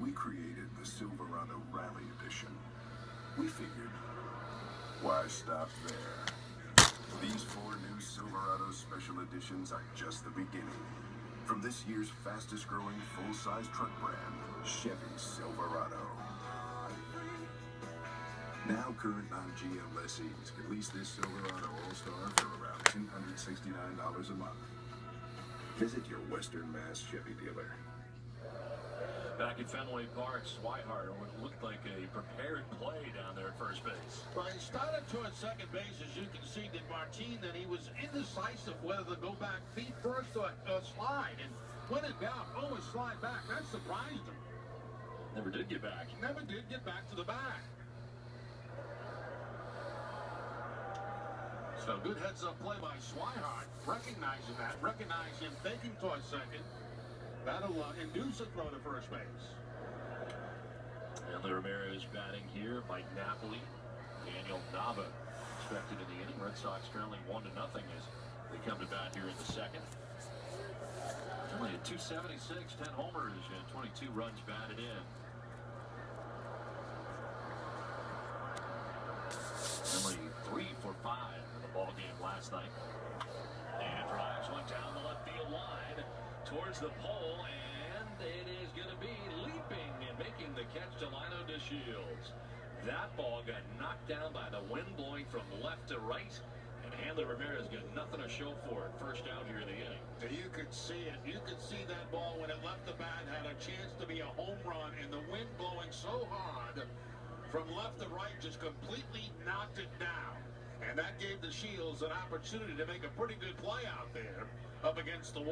we created the Silverado Rally Edition. We figured, why stop there? These four new Silverado Special Editions are just the beginning. From this year's fastest growing full-size truck brand, Chevy Silverado. Now current non-GM lessees can lease this Silverado All-Star for around $269 a month. Visit your Western Mass Chevy dealer. Back at Fenway Park, Swihart what looked like a prepared play down there at first base. Well, he started towards second base, as you can see, did Martin, that he was indecisive whether to go back feet first or, slide. And when in doubt, always slide back. That surprised him. Never did get back. Never did get back to the back. So good heads-up play by Swihart, recognizing that, recognize him thinking towards second. That'll induce a throw to first base. And the Ramirez batting here. Mike Napoli, Daniel Nava expected in the inning. Red Sox trailing one to nothing as they come to bat here in the second. Only at 276, 10 homers, and 22 runs batted in. Only three for five in the ball game last night. And drives one down the left field line towards the pole, and it is going to be leaping and making the catch to Lino DeShields. That ball got knocked down by the wind blowing from left to right, and Hanley Ramirez got nothing to show for it. First out here in the inning. You could see it. You could see that ball when it left the bat had a chance to be a home run, and the wind blowing so hard from left to right just completely knocked it down. And that gave DeShields an opportunity to make a pretty good play out there up against the wall.